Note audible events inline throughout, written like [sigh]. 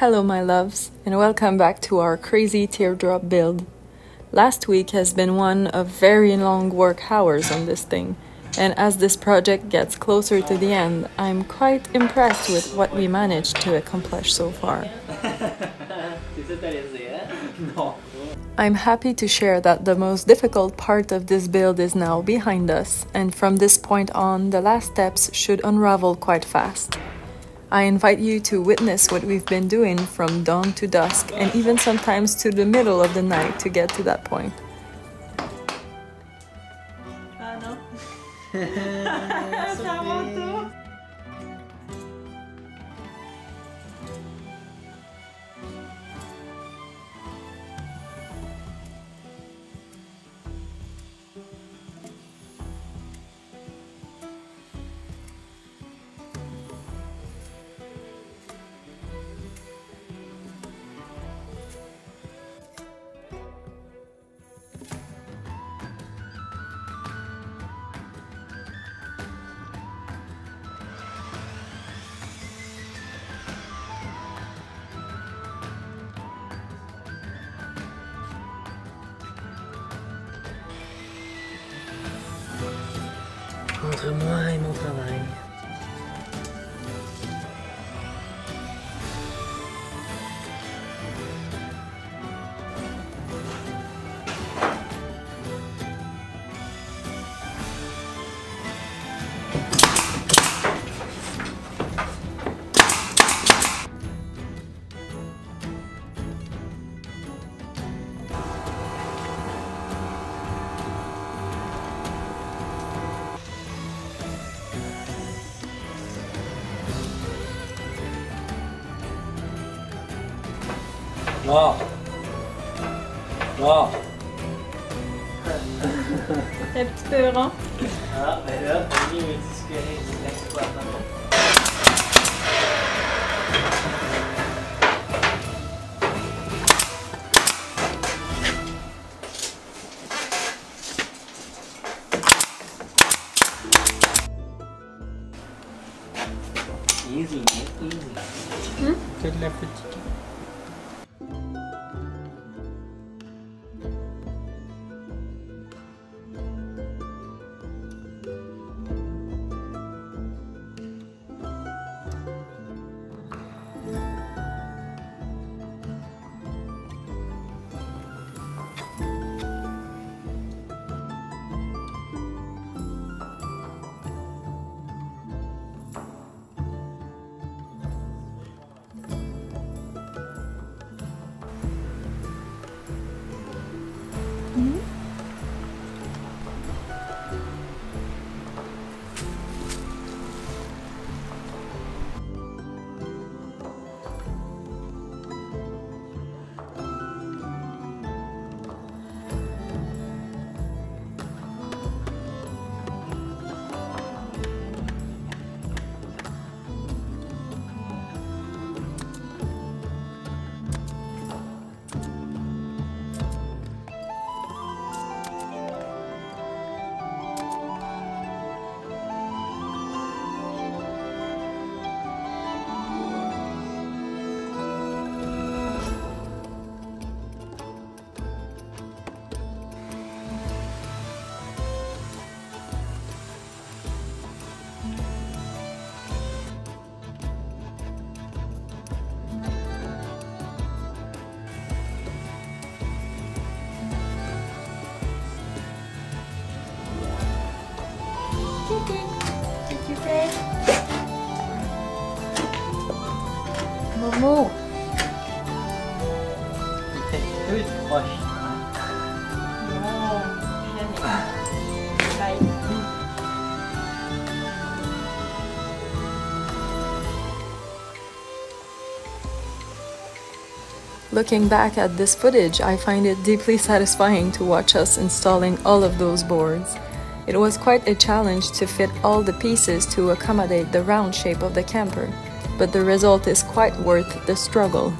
Hello, my loves, and welcome back to our crazy teardrop build. Last week has been one of very long work hours on this thing, and as this project gets closer to the end, I'm quite impressed with what we managed to accomplish so far. [laughs] I'm happy to share that the most difficult part of this build is now behind us, and from this point on, the last steps should unravel quite fast. I invite you to witness what we've been doing from dawn to dusk, and even sometimes to the middle of the night to get to that point. Ah non. [laughs] Entre moi et mon travail. Non. Non. La peur, hein Ah, ben là, lui, ce quoi, Easy, easy. C'est la petite. Euh, Looking back at this footage, I find it deeply satisfying to watch us installing all of those boards. It was quite a challenge to fit all the pieces to accommodate the round shape of the camper, but the result is quite worth the struggle.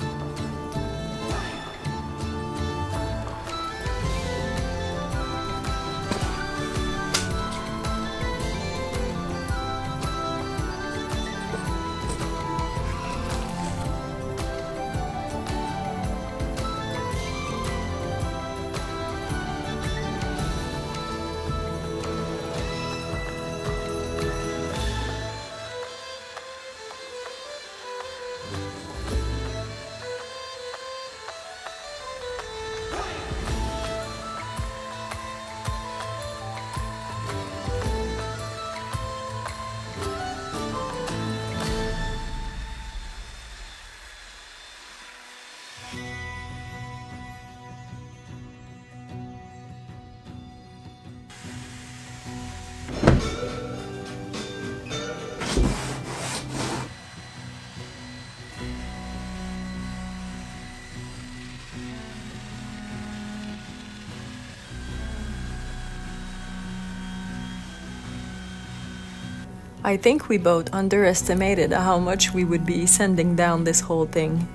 I think we both underestimated how much we would be sending down this whole thing.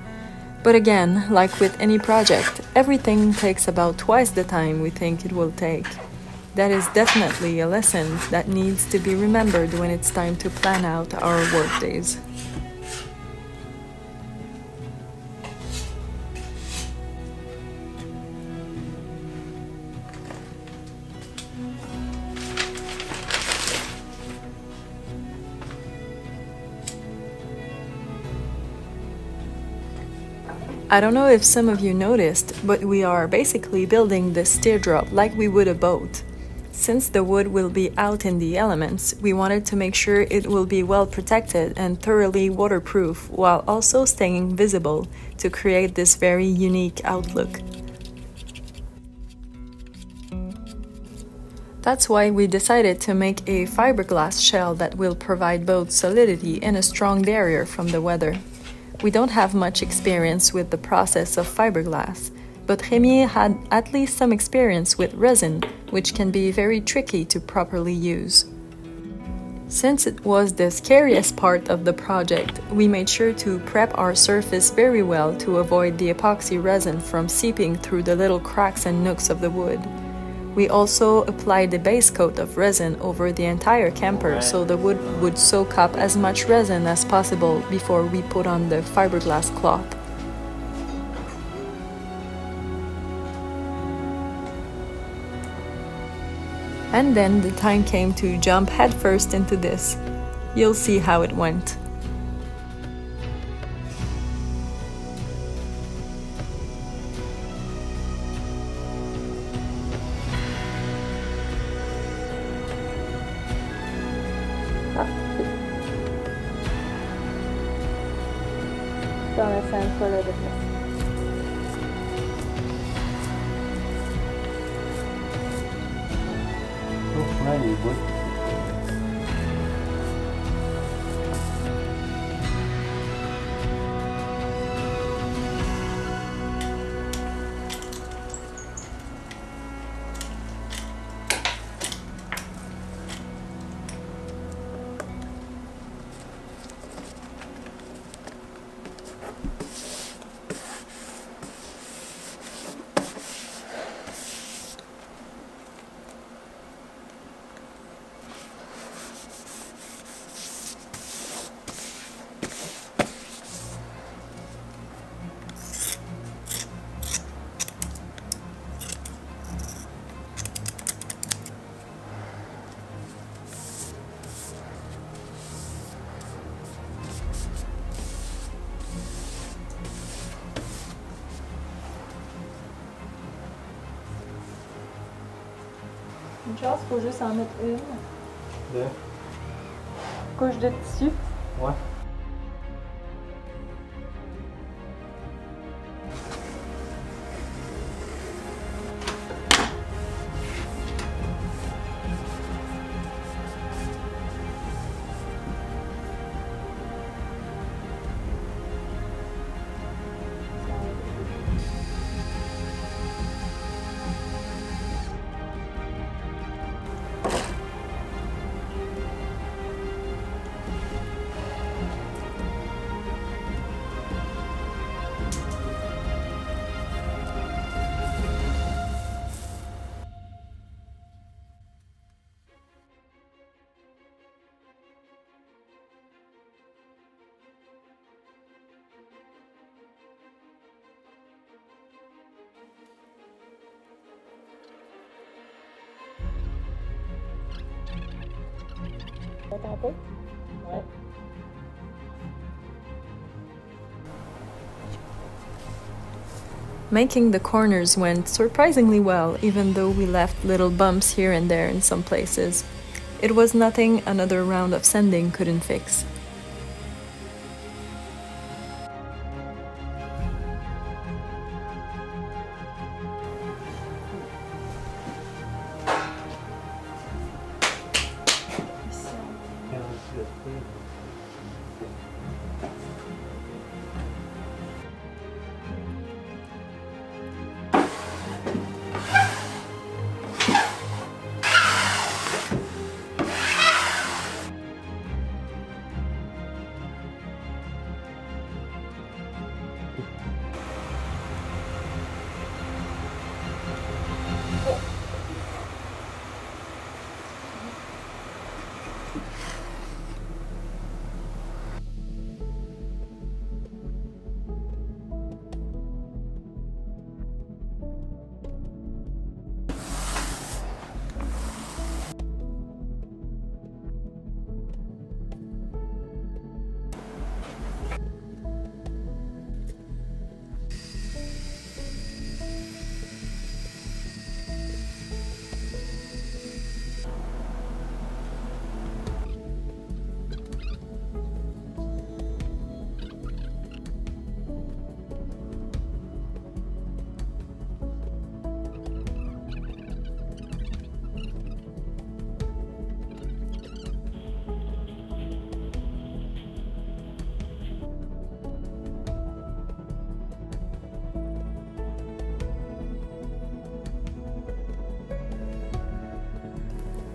But again, like with any project, everything takes about twice the time we think it will take. That is definitely a lesson that needs to be remembered when it's time to plan out our workdays. I don't know if some of you noticed, but we are basically building this teardrop like we would a boat. Since the wood will be out in the elements, we wanted to make sure it will be well protected and thoroughly waterproof while also staying visible to create this very unique outlook. That's why we decided to make a fiberglass shell that will provide both solidity and a strong barrier from the weather. We don't have much experience with the process of fiberglass, but Remi had at least some experience with resin, which can be very tricky to properly use. Since it was the scariest part of the project, we made sure to prep our surface very well to avoid the epoxy resin from seeping through the little cracks and nooks of the wood. We also applied the base coat of resin over the entire camper so the wood would soak up as much resin as possible before we put on the fiberglass cloth. And then the time came to jump headfirst into this. You'll see how it went. 离婚。Une chose, faut juste en mettre une. Deux. Couche de tissu. Ouais. Peu. Making the corners went surprisingly well, even though we left little bumps here and there in some places. It was nothing another round of sanding couldn't fix.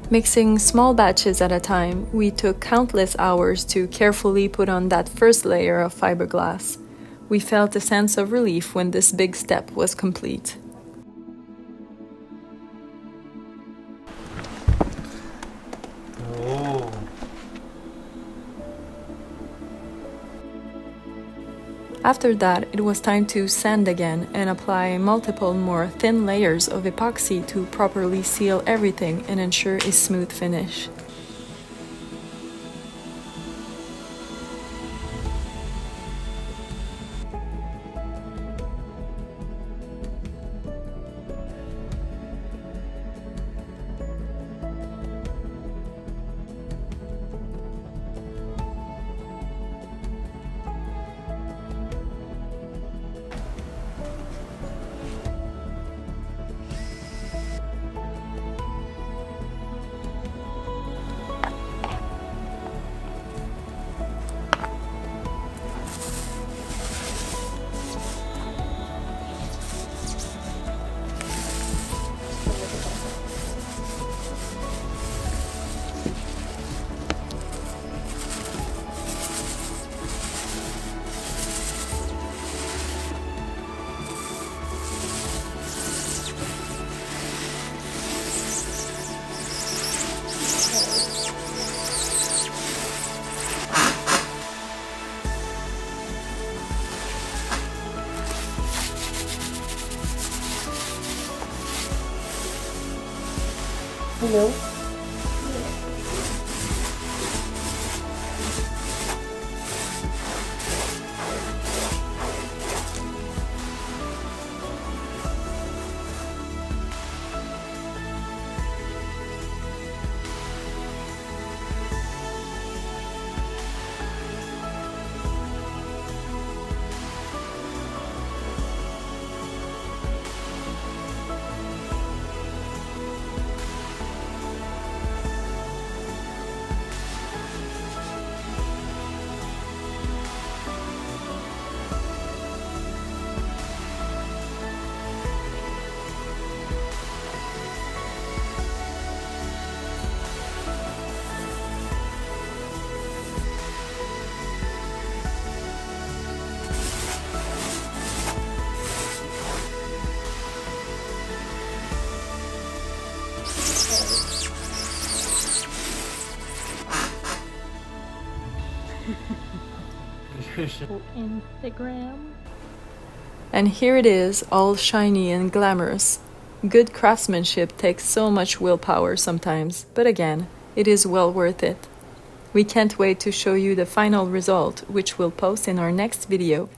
Mixing small batches at a time, we took countless hours to carefully put on that first layer of fiberglass. We felt a sense of relief when this big step was complete. After that, it was time to sand again and apply multiple more thin layers of epoxy to properly seal everything and ensure a smooth finish. Instagram. And here it is, all shiny and glamorous. Good craftsmanship takes so much willpower sometimes, but again, it is well worth it. We can't wait to show you the final result, which we'll post in our next video.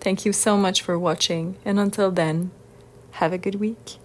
Thank you so much for watching, and until then, have a good week.